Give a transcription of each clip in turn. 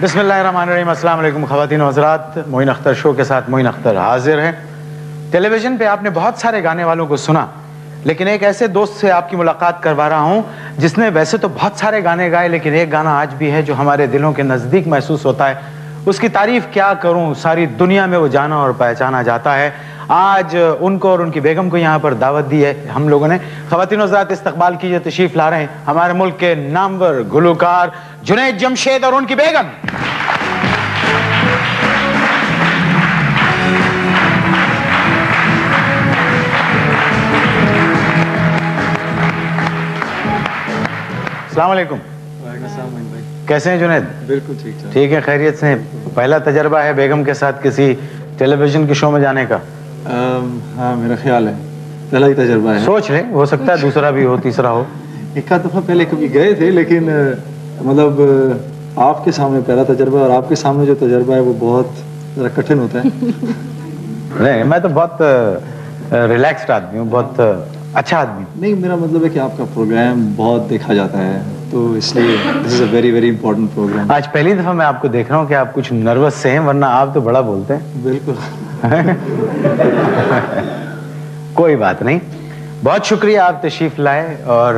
बिस्मिल्लाहिर्रहमानिर्रहीम। अस्सलाम हजरात। मोइन अख्तर शो के साथ मोइन अख्तर हाजिर हैं। टेलीविज़न पे आपने बहुत सारे गाने वालों को सुना, लेकिन एक ऐसे दोस्त से आपकी मुलाकात करवा रहा हूँ, जिसने वैसे तो बहुत सारे गाने गाए, लेकिन एक गाना आज भी है जो हमारे दिलों के नज़दीक महसूस होता है। उसकी तारीफ़ क्या करूँ? सारी दुनिया में वो जाना और पहचाना जाता है। आज उनको और उनकी बेगम को यहाँ पर दावत दी है हम लोगों ने। खवतिन हजरात इस्तकबाल कीजिए तशरीफ़ ला रहे हैं हमारे मुल्क के नामवर गुलकार जुनेद जमशेद और उनकी बेगम। अलैक्म कैसे हैं जुनेद? बिल्कुल ठीक ठीक है खैरियत से। पहला तजर्बा है बेगम के साथ किसी टेलीविज़न के शो में जाने का। हाँ मेरा ख्याल है। पहला ही तजर्बा है। सोच ले हो सकता है दूसरा भी हो तीसरा हो। एक आध दफ़ा पहले कभी गए थे लेकिन मतलब आपके सामने पहला तजर्बा और आपके सामने जो तजर्बा है वो बहुत जरा कठिन होता है। नहीं मैं तो बहुत रिलैक्स्ड आदमी हूँ बहुत अच्छा आदमी नहीं मेरा मतलब है कि आपका प्रोग्राम बहुत देखा जाता है तो इसलिए this is a very very important programme आज पहली दफ़ा मैं आपको देख रहा हूँ कि आप कुछ नर्वस से हैं वरना आप तो बड़ा बोलते हैं। बिल्कुल। कोई बात नहीं। बहुत शुक्रिया आप तशरीफ़ लाए और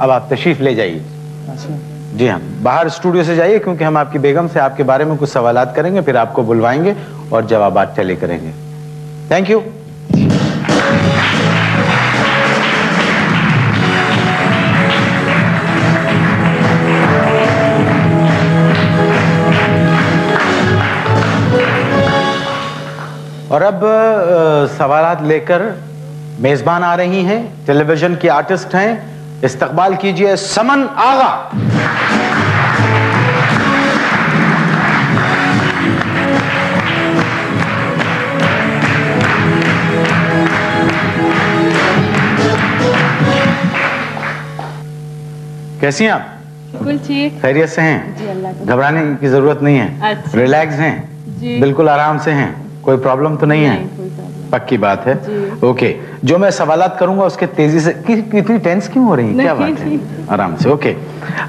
अब आप तशरीफ़ ले जाइए। अच्छा। जी हाँ बाहर स्टूडियो से जाइए क्योंकि हम आपकी बेगम से आपके बारे में कुछ सवाल करेंगे फिर आपको बुलवाएँगे और जवाब चले करेंगे। थैंक यू और अब सवालात लेकर मेजबान आ रही हैं टेलीविज़न की आर्टिस्ट हैं इस्तकबाल कीजिए समन आगा। कैसी हैं आप? बिल्कुल ठीक। खैरियत से हैं? जी अल्लाह का घबराने की ज़रूरत नहीं है। अच्छा। रिलैक्स हैं? जी। बिल्कुल आराम से हैं। कोई प्रॉब्लम तो नहीं है? नहीं, पक्की बात है? ओके जो मैं सवालात करूँगा उसके तेज़ी से कि, कितनी टेंस क्यों हो रही है? क्या बात है? आराम से ओके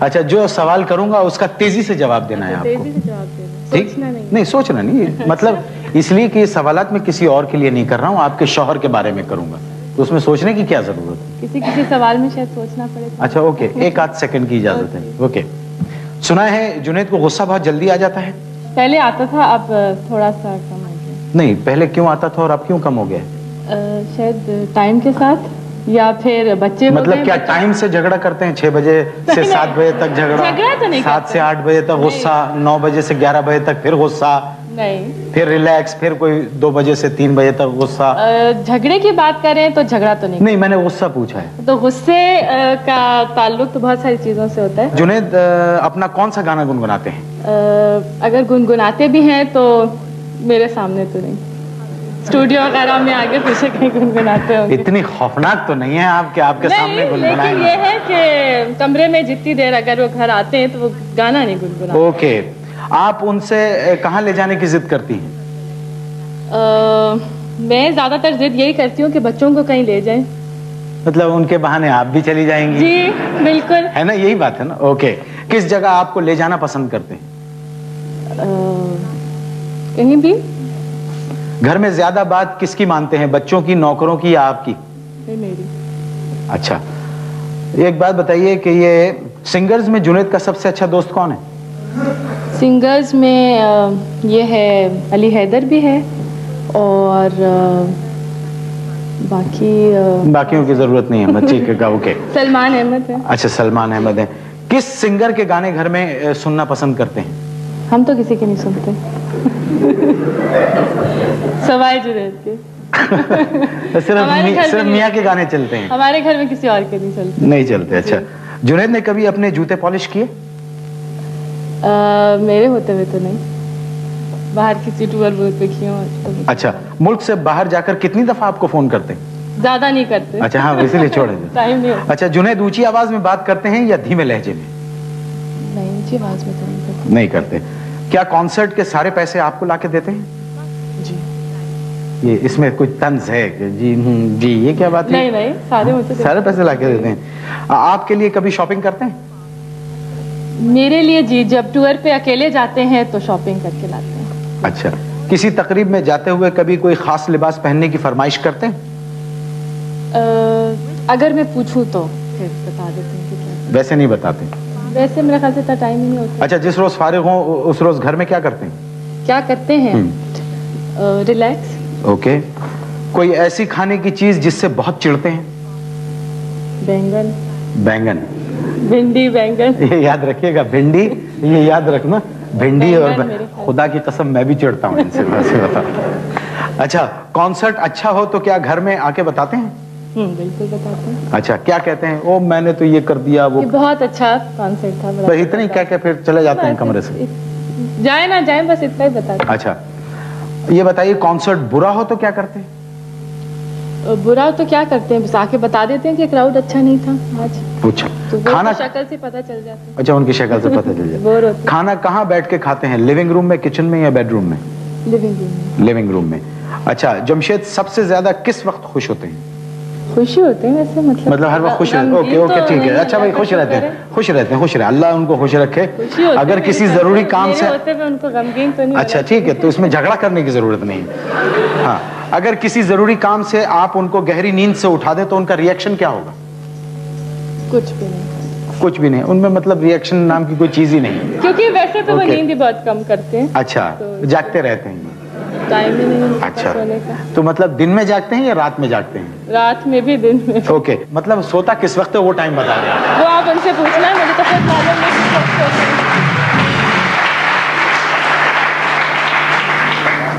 अच्छा जो सवाल करूँगा उसका तेज़ी से जवाब देना है आपको तेज़ी से जवाब देना ठीक? नहीं सोचना नहीं मतलब इसलिए कि ये सवालात मैं किसी और के लिए नहीं कर रहा हूँ आपके शोहर के बारे में करूँगा। तो उसमें सोचने की क्या ज़रूरत है? किसी किसी सवाल में शायद सोचना पड़े तो। अच्छा ओके एक आध सेकंड की इजाज़त है। ओके। सुना है जुनेद को गुस्सा बहुत जल्दी आ जाता है? पहले आता था अब थोड़ा सा कम नहीं पहले क्यों आता था और अब क्यों कम हो गया शायद टाइम के साथ या फिर बच्चे मतलब क्या टाइम से झगड़ा करते हैं? छह बजे से सात बजे तक झगड़ा झगड़ा तो नहीं सात से आठ बजे तक गुस्सा नौ बजे से ग्यारह बजे तक फिर गुस्सा नहीं। फिर रिलैक्स फिर कोई दो बजे से तीन बजे तक गुस्सा। झगड़े की बात करें तो झगड़ा तो नहीं नहीं मैंने गुस्सा पूछा है। तो गुस्से का ताल्लुक तो बहुत सारी चीज़ों से होता है। जुनेद अपना कौन सा गाना गुनगुनाते हैं? अगर गुनगुनाते भी हैं तो मेरे सामने तो नहीं। स्टूडियो वगैरह में आगे पीछे कहीं गुनगुनाते होंगे। इतनी खौफनाक तो नहीं है आपके आपके नहीं, सामने नहीं लेकिन ये है? कि कमरे में जितनी देर अगर वो घर आते हैं तो वो गाना नहीं गुनगुना ओके आप उनसे कहाँ ले जाने की जिद करती हैं? मैं ज़्यादातर जिद यही करती हूँ कि बच्चों को कहीं ले जाए। मतलब उनके बहाने आप भी चली जाएँगी? जी बिल्कुल। है ना यही बात है ना? ओके किस जगह आपको ले जाना पसंद करते हैं? कहीं भी घर में ज़्यादा बात किसकी मानते हैं? बच्चों की नौकरों की या आपकी? मेरी। अच्छा। एक बात बताइए कि ये सिंगर्स में जुनेद का सबसे अच्छा दोस्त कौन है? सिंगर्स में ये है अली हैदर भी है और बाकी बाकियों की ज़रूरत नहीं है बच्ची के गाँव के सलमान अहमद है। अच्छा सलमान अहमद है। किस सिंगर के गाने घर में सुनना पसंद करते हैं? हम तो किसी के नहीं सुनते। सवाए जुनेद के सिर्फ़ मी, सिर्फ़ नहीं। मियाँ के गाने चलते हैं। हमारे घर में किसी और के नहीं चलते। नहीं चलते अच्छा। जुनेद ने कभी अपने जूते पॉलिश किए? मेरे होते हुए तो नहीं। बाहर किसी टूर वूर पे किए तो अच्छा मुल्क से बाहर जाकर कितनी दफ़ा आपको फ़ोन करते हैं? ज़्यादा नहीं करते। अच्छा हाँ इसीलिए छोड़ टाइम नहीं अच्छा जुनेद ऊँची आवाज़ में बात करते हैं या धीमे लहजे में? नहीं ऊँची आवाज़ में तो नहीं करते। नहीं करते। क्या कॉन्सर्ट के सारे पैसे आपको लाके देते हैं? जी। ये इसमें कुछ तंज है कि जी हम्म, जी ये क्या बात है? नहीं नहीं सारे मुझे सारे पैसे लाके देते हैं। आपके लिए कभी शॉपिंग करते हैं? मेरे लिए जी जब टूर पे अकेले जाते हैं तो शॉपिंग करके लाते हैं। अच्छा। किसी तकरीब में जाते हुए कभी कोई खास लिबास पहनने की फरमाइश करते हैं? अ, अगर मैं पूछूँ तो फिर बता देते हैं कि क्या। वैसे नहीं बताते। वैसे मेरे ख्याल से इतना टाइम ही नहीं होता। अच्छा जिस रोज फारिग हो उस रोज घर में क्या करते हैं? क्या करते हैं? हम्म। Relax okay. कोई ऐसी खाने की चीज़ जिससे बहुत चिढ़ते हैं? बैंगन। बैंगन। भिंडी बैंगन। ये याद रखिएगा भिंडी ये याद रखना। भिंडी और खुदा की कसम मैं भी चिढ़ता हूँ इनसे बता अच्छा कॉन्सर्ट अच्छा हो तो क्या घर में आके बताते हैं? हम्म बिल्कुल बताते हैं। अच्छा क्या कहते हैं? ओ मैंने तो ये कर दिया वो बहुत अच्छा कॉन्सर्ट था बस इतना ही क्या के फिर चले जाते हैं कमरे से? जाए ना जाए बस इतना ही बता अच्छा ये बताइए कॉन्सर्ट बुरा हो तो क्या करते? हैं बुरा तो क्या करते हैं? बस आके बता देते हैं कि क्राउड अच्छा नहीं था आज। पूछा। तो खाना तो शक्ल से पता चल जाता है। अच्छा उनकी शक्ल से पता चल बोर होते खाना कहाँ बैठ के खाते हैं? लिविंग रूम में किचन में या बेडरूम में? लिविंग रूम में। लिविंग रूम में। अच्छा जमशेद सबसे ज़्यादा किस वक्त खुश होते हैं? खुशी होते हैं वैसे मतलब मतलब हर वक्त खुश रहते ओके ओके तो ठीक है। अच्छा भाई खुश रहते हैं खुश रहते हैं खुश रहे अल्लाह उनको खुश रखे। अगर किसी ज़रूरी काम से उनको गमगीन तो नहीं अच्छा ठीक है तो इसमें झगड़ा करने की ज़रूरत नहीं है। हाँ अगर किसी ज़रूरी काम से आप उनको गहरी नींद से उठा दे तो उनका रिएक्शन क्या होगा? कुछ भी नहीं। कुछ भी नहीं उनमें मतलब रिएक्शन नाम की कोई चीज़ ही नहीं। है क्योंकि वैसे तो वो नींद ही बहुत कम करते हैं। अच्छा तो- जागते रहते हैं। टाइम ही नहीं अच्छा। सोने का। तो मतलब दिन में जागते हैं या रात में जागते हैं? रात में भी दिन में। ओके मतलब सोता किस वक्त है वो टाइम बता हैं वो आप उनसे पूछना है मुझे तो खुद मालूम नहीं।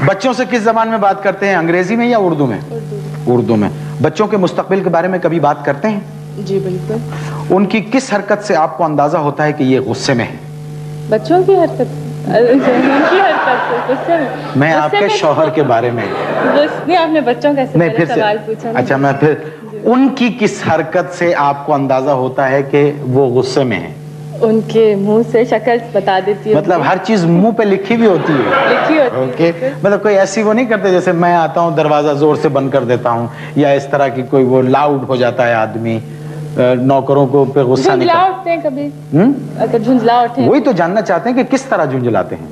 बच्चों से किस जबान में बात करते हैं? अंग्रेज़ी में या उर्दू में? उर्दू में। बच्चों के मुस्तकबिल के बारे में कभी बात करते हैं? जी बिल्कुल। उनकी किस हरकत से आपको अंदाज़ा होता है कि ये गुस्से में है? बच्चों की हरकत? में आपके शोहर के बारे में। नहीं आपने बच्चों का नहीं फिर सवाल पूछा अच्छा मैं फिर उनकी किस हरकत से आपको अंदाज़ा होता है कि वो गुस्से में है? उनके मुँह से शक्ल बता देती है। मतलब हर चीज़ मुँह पे लिखी भी होती है। लिखी होती ओके। है मतलब कोई ऐसी वो नहीं करते जैसे मैं आता हूँ दरवाज़ा ज़ोर से बंद कर देता हूँ या इस तरह की कोई वो लाउड हो जाता है आदमी। नौकरों को पे गुस्सा नहीं उठते हैं कभी? हम्म? अगर झुंझला उठे वही तो जानना चाहते हैं कि किस तरह झुंझलाते हैं।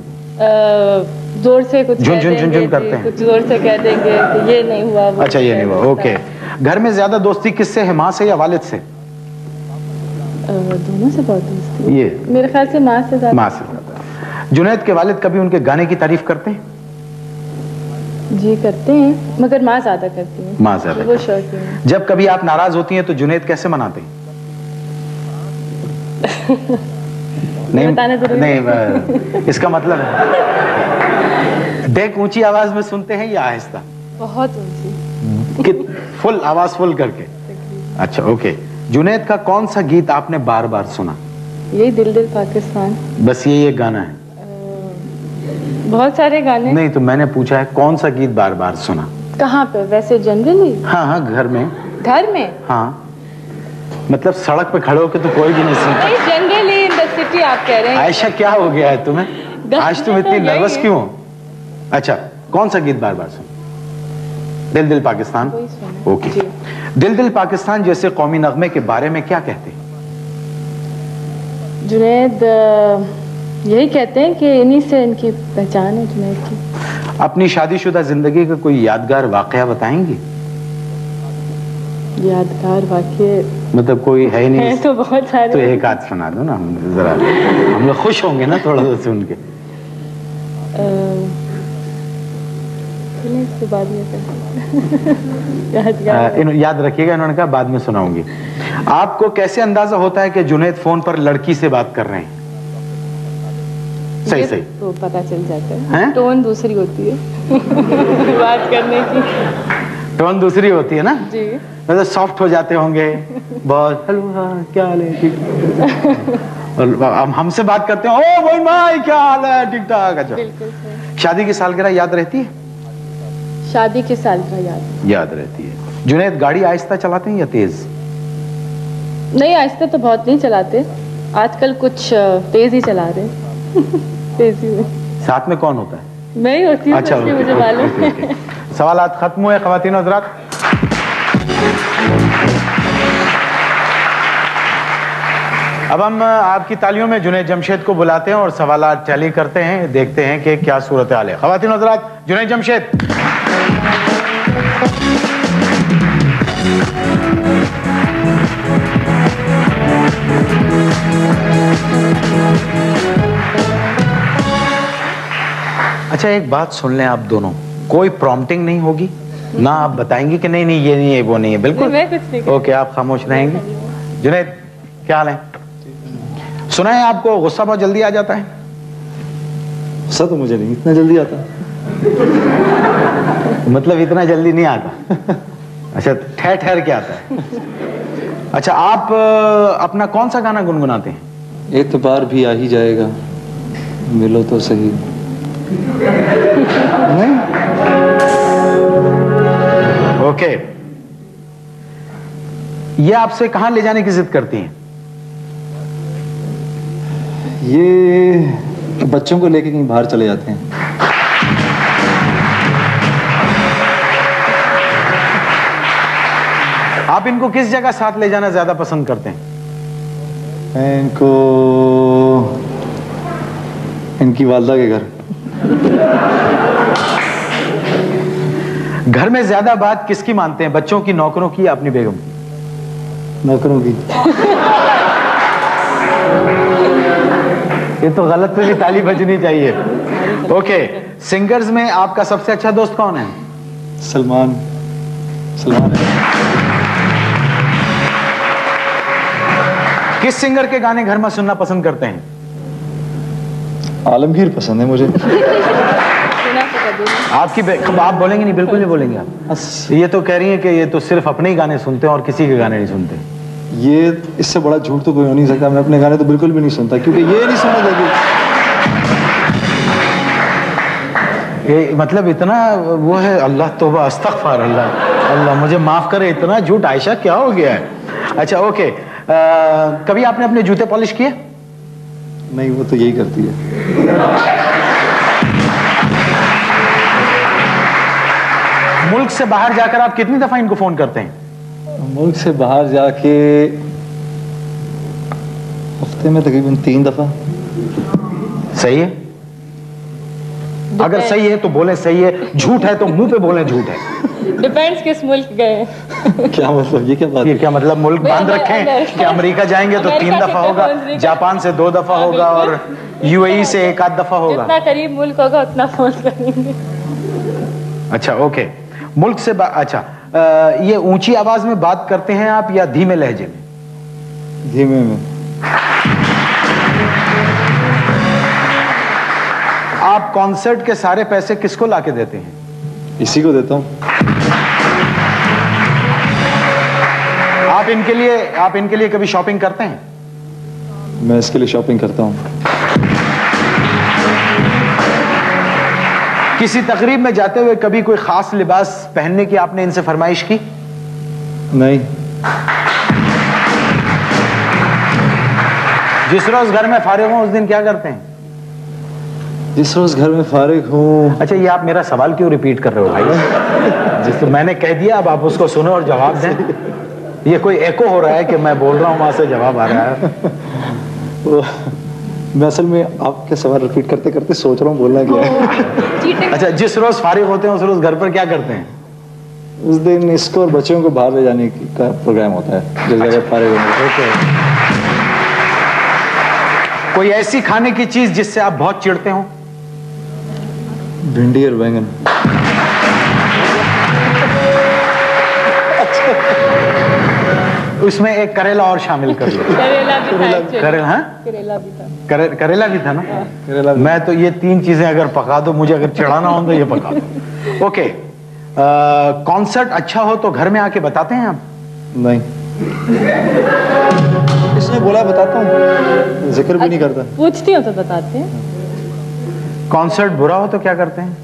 ज़ोर से कुछ झुन- कह झुन- झुन- देंगे झुन करते हैं। कुछ ज़ोर से कह देंगे कि ये नहीं हुआ वो अच्छा ये नहीं हुआ। ओके। घर में ज़्यादा दोस्ती किससे है माँ से या वालिद से? दोनों से बहुत दोस्ती ये। मेरे ख्याल से माँ से ज़्यादा। माँ से ज़्यादा। जुनैद के वालिद कभी उनके गाने की तारीफ़ करते हैं? जी करते हैं मगर माँ ज़्यादा करती है। माँ ज़्यादा वो शौकीन है। जब कभी आप नाराज़ होती हैं तो जुनेद कैसे मनाते हैं? नहीं बताना नहीं इसका मतलब देख ऊँची आवाज़ में सुनते हैं या आहिस्ता? बहुत ऊँची। फुल आवाज़ फुल करके। अच्छा ओके। जुनेद का कौन सा गीत आपने बार बार सुना? यही दिल दिल पाकिस्तान। बस ये एक गाना है। बहुत सारे गाने नहीं तो मैंने पूछा है कौन सा गीत बार बार सुना? कहाँ पे? वैसे जनरली हाँ हाँ घर में। घर में? हाँ। मतलब सड़क पे खड़े होके तो कोई भी नहीं सुनता। जनरली इन द सिटी आप कह रहे हैं। आयशा क्या हो गया है तुम्हें? आज तुम तो इतनी नर्वस। क्यों हो? अच्छा कौन सा गीत बार बार सुन? दिल दिल पाकिस्तान। ओके। दिल दिल पाकिस्तान जैसे कौमी नगमे के बारे में क्या कहते हैं? जुनैद यही कहते हैं कि इन्हीं से इनकी पहचान है जुनैद की। अपनी शादीशुदा ज़िंदगी का कोई यादगार वाकया बताएँगी? यादगार वाक्य मतलब कोई है ही हैं नहीं तो बहुत सारे। तो एक आध सुना दो ना हम जरा। हम लोग खुश होंगे ना थोड़ा सा सुन के। बाद में यादगार। इन, याद रखिएगा इन्होंने कहा बाद में सुनाऊँगी। आपको कैसे अंदाज़ा होता है कि जुनेद फ़ोन पर लड़की से बात कर रहे हैं? सही सही। तो पता चल जाता हैं? है? टोन दूसरी होती है। बात करने की। टोन दूसरी होती है ना? जी। मतलब सॉफ्ट हो जाते होंगे। बहुत हेलो हाँ क्या हाल है? ठीक हम हमसे बात करते हैं ओ भाई भाई क्या हाल है? ठीक ठाक अच्छा। शादी की सालगिरह याद रहती है? शादी के साल का याद। याद रहती है। जुनेद गाड़ी आहिस्ता चलाते हैं या तेज? नहीं आहिस्ता तो बहुत नहीं चलाते। आजकल कुछ तेज ही चला रहे हैं। साथ में कौन होता है? मैं ही होती हूँ अच्छा मुझे मालूम है ओके। सवालात खत्म हुए खवातीन हजरात? अब हम आपकी तालियों में जुनेद जमशेद को बुलाते हैं और सवाल टैली करते हैं देखते हैं कि क्या सूरत हाल है। खवातीन हजरात जुनेद जमशेद। अच्छा एक बात सुन लें आप दोनों। कोई प्रॉम्प्टिंग नहीं होगी? ना आप बताएँगे कि नहीं नहीं ये नहीं है वो नहीं है। बिल्कुल? नहीं, मैं कुछ नहीं ओके आप खामोश रहेंगे। जुनेद क्या हाल है? सुना है आपको गुस्सा बहुत जल्दी आ जाता है? गुस्सा तो मुझे नहीं इतना जल्दी आता। मतलब इतना जल्दी नहीं आता। अच्छा ठहर ठहर के आता है। अच्छा आप अपना कौन सा गाना गुनगुनाते हैं? एतबार भी आ ही जाएगा। मिलो तो सही। नहीं? ओके ये आपसे कहाँ ले जाने की जिद करती हैं? ये बच्चों को लेके कहीं बाहर चले जाते हैं। आप इनको किस जगह साथ ले जाना ज़्यादा पसंद करते हैं? मैं इनको इनकी वालदा के घर। घर में ज़्यादा बात किसकी मानते हैं? बच्चों की नौकरों की या अपनी बेगम नौकरों की। ये तो गलत पे भी ताली बजनी चाहिए। ओके सिंगर्स में आपका सबसे अच्छा दोस्त कौन है? सलमान। सलमान किस सिंगर के गाने घर में सुनना पसंद करते हैं? आलमगीर पसंद है मुझे। आपकी आप बोलेंगे नहीं बिल्कुल नहीं बोलेंगे आप। बस ये तो कह रही हैं कि ये तो सिर्फ़ अपने ही गाने सुनते हैं और किसी के गाने नहीं सुनते। ये इससे बड़ा झूठ तो कोई हो नहीं सकता मैं अपने गाने तो बिल्कुल भी नहीं सुनता क्योंकि ये नहीं सुना देगी ये मतलब इतना वो है अल्लाह तोबा अस्तगफार अल्लाह। अल्लाह मुझे माफ़ करे इतना झूठ आयशा क्या हो गया है? अच्छा ओके अ, कभी आपने अपने जूते पॉलिश किए? नहीं वो तो यही करती है। मुल्क से बाहर जाकर आप कितनी दफ़ा इनको फ़ोन करते हैं? मुल्क से बाहर जाके हफ़्ते में तकरीबन तीन दफ़ा। सही है? अगर सही है तो बोले सही है झूठ है तो मुँह पे बोले झूठ है। डिपेंड्स किस मुल्क गए। क्या मतलब ये क्या बात क्या मतलब मुल्क बाँध रखे हैं अमेरिका- कि अमेरिका जाएँगे तो तीन दफ़ा तो होगा जापान से दो दफ़ा हाँ, होगा और यूएई से एक आध दफ़ा होगा। जितना करीब मुल्क होगा उतना फ़ोन करेंगे अच्छा ओके मुल्क से बा- अच्छा अ, ये ऊँची आवाज़ में बात करते हैं आप या धीमे लहजे में? धीमे में। आप कॉन्सर्ट के सारे पैसे किसको लाके देते हैं? इसी को देता हूँ। आप इनके लिए आप इनके लिए कभी शॉपिंग करते हैं? मैं इसके लिए शॉपिंग करता हूँ। किसी तकरीब में जाते हुए कभी कोई खास लिबास पहनने की आपने इनसे फरमाइश की? नहीं। जिस रोज घर में फारिग हो उस दिन क्या करते हैं? जिस रोज घर में फारिग हूँ। अच्छा ये आप मेरा सवाल क्यों रिपीट कर रहे हो भाई? जिस तो मैंने कह दिया अब आप उसको सुनो और जवाब दें। ये कोई एको हो रहा है कि मैं बोल रहा हूँ वहाँ से जवाब आ रहा है? वो- मैं असल में आपके सवाल रिपीट करते करते सोच रहा हूँ बोलना क्या है? अच्छा जिस रोज फारिग होते हैं उस रोज घर पर क्या करते हैं? उस दिन इसको और बच्चों को बाहर ले जाने का प्रोग्राम होता है जिस जगह फारिग होंगे। ओके। कोई ऐसी खाने की चीज़ जिससे आप बहुत चिढ़ते हो? भिंडी और बैंगन। उसमें एक करेला और शामिल कर लो। करेला भी था actually। करेला हाँ? करेला भी था। करे, करेला भी था ना? करेला मैं तो ये तीन चीज़ें अगर पका दो मुझे अगर चढ़ाना हो तो ये पका दो। ओके कॉन्सर्ट अच्छा हो तो घर में आके बताते हैं आप? नहीं। इसने बोला बताता हूँ। ज़िक्र भी नहीं करता। पूछती हूँ तो बताते हैं। कॉन्सर्ट बुरा हो तो क्या करते हैं?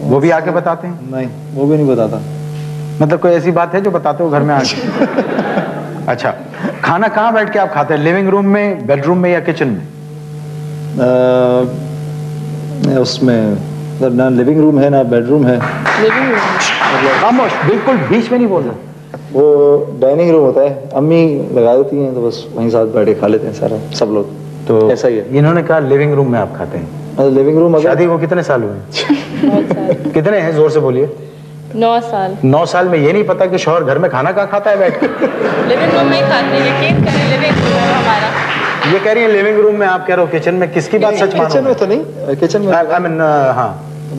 वो भी आके बताते हैं? नहीं वो भी नहीं बताता। मतलब कोई ऐसी बात है जो बताते हो घर में आके? अच्छा खाना कहाँ बैठ के आप खाते हैं? लिविंग रूम में बेडरूम में या किचन में? अ, उसमें मतलब ना लिविंग रूम है ना बेडरूम है। लिविंग रूम खामोश बिल्कुल बीच में नहीं बोल रहे। वो डाइनिंग रूम होता है। अम्मी लगा देती हैं तो बस वहीं साथ बैठे खा लेते हैं सारा सब लोग। तो ऐसा ही है। इन्होंने कहा लिविंग रूम में आप खाते हैं। मतलब लिविंग रूम अगर शादी को कितने साल हुए? कितने हैं? ज़ोर से बोलिए। नौ साल। नौ साल में ये नहीं पता कि शौहर घर में खाना कहाँ खाता है बैठ लिविंग रूम में खाते हैं। यकीन करें लिविंग रूम हमारा। ये कह रही है लिविंग रूम में आप कह रहे हो किचन में किसकी बात सच किचन में तो नहीं किचन में आई मीन हाँ।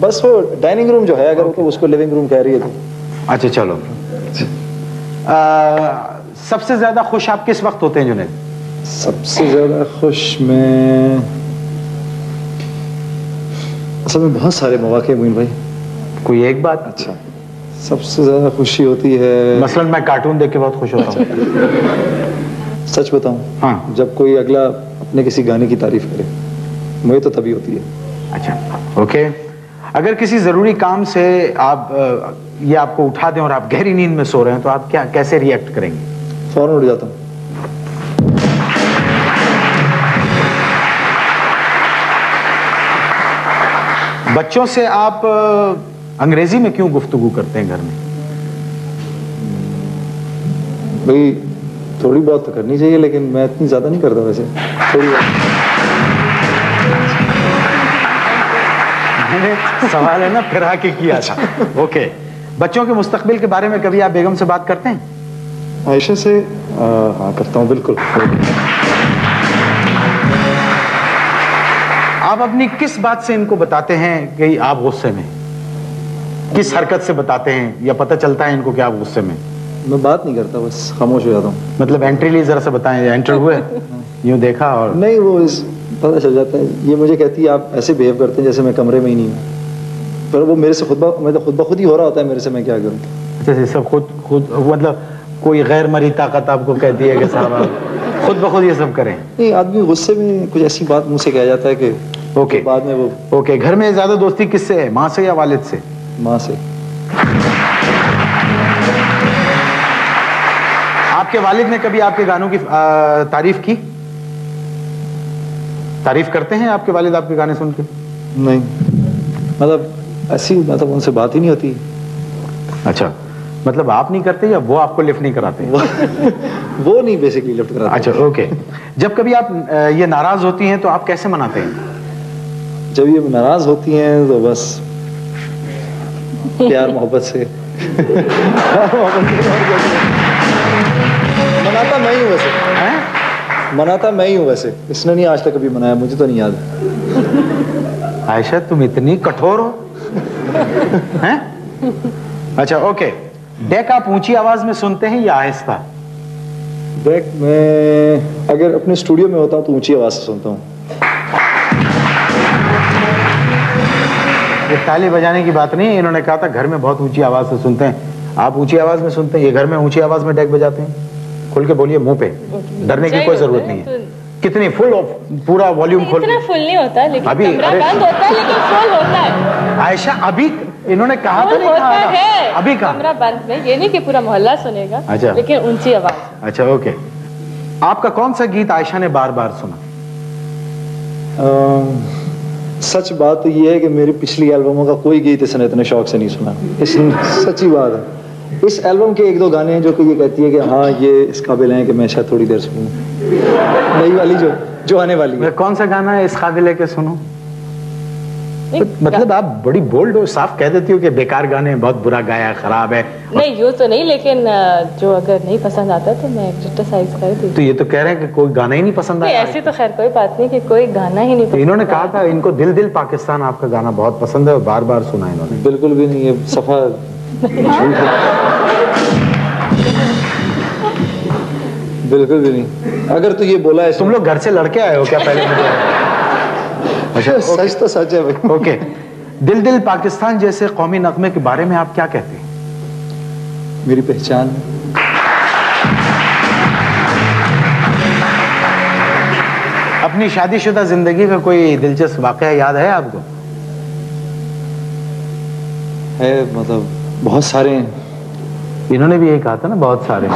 बस वो डाइनिंग रूम जो है अगर वो तो उसको लिविंग रूम कह रही है तो। अच्छा चलो। आ, सबसे ज़्यादा खुश आप किस वक्त होते हैं जुनेद? सबसे ज़्यादा खुश मैं असल में बहुत सारे मौके मोइन भाई। कोई एक बात? अच्छा। सबसे ज़्यादा खुशी होती है मसलन मैं कार्टून देख के बहुत खुश होता हूँ। सच बताऊँ हाँ। जब कोई अगला अपने किसी गाने की तारीफ़ करे मुझे तो तभी होती है। अच्छा ओके। अगर किसी ज़रूरी काम से आप ये आपको उठा दें और आप गहरी नींद में सो रहे हैं तो आप क्या कैसे रिएक्ट करेंगे? फ़ौरन उठ जाता हूँ। बच्चों से आप अंग्रेज़ी में क्यों गुफ्तगू करते हैं घर में? भाई थोड़ी बहुत तो करनी चाहिए लेकिन मैं इतनी ज़्यादा नहीं करता वैसे। थोड़ी बहुत। सवाल है ना फिर आके किया था। ओके। बच्चों के मुस्तकबिल के बारे में कभी आप बेगम से बात करते हैं? आयशा से आ, हाँ करता हूँ बिल्कुल। आप अपनी किस बात से इनको बताते हैं कि आप गुस्से में? किस हरकत से बताते हैं? या पता चलता है इनको कि आप गुस्से में? मैं बात नहीं करता बस खामोश हो जाता हूँ। मतलब एंट्री ली जरा से बताएँ एंटर हुए? यूँ देखा और नहीं वो इस पता चल जाता है। ये मुझे कहती है आप ऐसे बिहेव करते हैं जैसे मैं कमरे में ही नहीं हूँ। पर वो मेरे से खुद मतलब खुद ब खुद ही हो रहा होता है मेरे से मैं क्या करूँ? अच्छा सब खुद खुद मतलब कोई गैर मरी ताकत आपको कहती है कि साहब खुद ब खुद ये सब करें? नहीं आदमी गुस्से में कुछ ऐसी बात मुझसे कह जाता है कि ओके तो बाद में वो ओके घर में ज़्यादा दोस्ती किससे है? माँ से या वालिद से? माँ से। आपके वालिद ने कभी आपके गानों की तारीफ़ की? तारीफ़ करते हैं आपके वालिद आपके गाने सुन के? नहीं। मतलब ऐसी मतलब उनसे बात ही नहीं होती। अच्छा मतलब आप नहीं करते या वो आपको लिफ्ट नहीं कराते? वो, वो नहीं बेसिकली लिफ्ट कराता। अच्छा ओके जब कभी आप ये नाराज़ होती हैं तो आप कैसे मनाते हैं? जब ये नाराज़ होती हैं तो बस प्यार मोहब्बत से? मनाता मैं ही हूँ वैसे। हैं? मनाता मैं ही हूँ वैसे। इसने नहीं आज तक कभी मनाया मुझे तो नहीं याद। आयशा तुम इतनी कठोर हो। हैं? अच्छा ओके। डेक आप ऊँची आवाज़ में सुनते हैं या आहिस्ता? देख मैं अगर अपने स्टूडियो में होता हूँ तो ऊँची आवाज़ से सुनता हूँ। ये ताली बजाने की बात नहीं है इन्होंने कहा था घर में बहुत ऊँची आवाज़ से सुनते हैं। आप ऊँची आवाज़ में सुनते हैं ये घर में ऊँची आवाज़ में डेक बजाते हैं। खुल के बोलिए मुँह पे डरने की कोई ज़रूरत नहीं है। कितनी फुल पूरा वॉल्यूम खोल इतना फुल नहीं होता लेकिन अभी- बंद होता है लेकिन फुल होता है। आयशा अभी इन्होंने कहा था फुल नहीं कहा है। अभी कहा। कमरा बंद में ये नहीं कि पूरा मोहल्ला सुनेगा अच्छा। लेकिन ऊँची आवाज़। अच्छा ओके आपका कौन सा गीत आयशा ने बार बार सुना सच बात तो ये है कि मेरी पिछली एल्बमों का कोई गीत इसने इतने शौक से नहीं सुना। इस सच्ची बात है। इस एल्बम के एक दो गाने हैं जो कि ये कहती है कि हाँ ये इस काबिल है कि मैं शायद थोड़ी देर सुनूं। नई वाली जो जो आने वाली है। कौन सा गाना है इस काबिल है कि सुनो? मतलब आप बड़ी बोल्ड हो साफ़ कह देती हो कि बेकार गाने बहुत बुरा गाया खराब है। नहीं यूँ तो नहीं लेकिन जो अगर नहीं पसंद आता तो मैं क्रिटिसाइज कर दी तो ये तो कह रहे हैं कि कोई गाना ही नहीं पसंद आया। ऐसी तो खैर कोई बात नहीं कि कोई गाना ही नहीं तो इन्होंने कहा था इनको दिल दिल पाकिस्तान आपका गाना बहुत पसंद है और बार बार सुना इन्होंने। बिल्कुल भी नहीं है सफ़ा बिल्कुल भी नहीं। अगर तू ये बोला है तुम लोग घर से लड़के आए हो क्या पहले? मुझे अच्छा सच तो सच है भाई। ओके। दिल दिल पाकिस्तान जैसे कौमी नगमे के बारे में आप क्या कहते हैं? मेरी पहचान। अपनी शादीशुदा ज़िंदगी का कोई दिलचस्प वाकया याद है आपको? है मतलब बहुत सारे हैं। इन्होंने भी यही कहा था ना बहुत सारे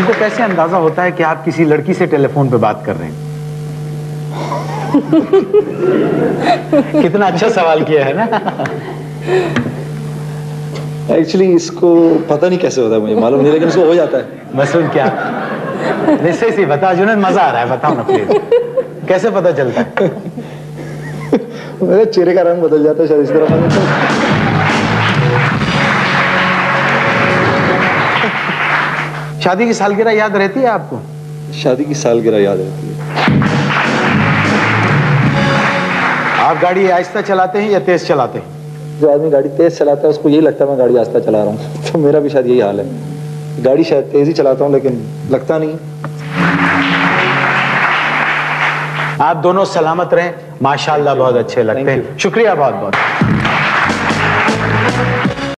इनको कैसे अंदाज़ा होता है कि आप किसी लड़की से टेलीफोन पे बात कर रहे हैं? कितना अच्छा सवाल किया है ना? एक्चुअली इसको पता नहीं कैसे होता है मुझे मालूम नहीं लेकिन इसको हो जाता है। मसूद क्या? सही सही बता जुनैद मज़ा आ रहा है बताओ ना प्लीज़ कैसे पता चलता है? मेरे चेहरे का रंग बदल जाता है शायद इस तरह शादी की सालगिरह याद रहती है आपको? शादी की सालगिरह याद रहती है। आप गाड़ी आहिस्ता चलाते हैं या तेज चलाते हैं? जो आदमी गाड़ी तेज चलाता है उसको यही लगता है मैं गाड़ी आस्ता चला रहा हूँ। तो मेरा भी शायद यही हाल है। गाड़ी शायद तेज ही चलाता हूँ लेकिन लगता नहीं। आप दोनों सलामत रहें। माशाल्लाह बहुत अच्छे लगते हैं। शुक्रिया बहुत बहुत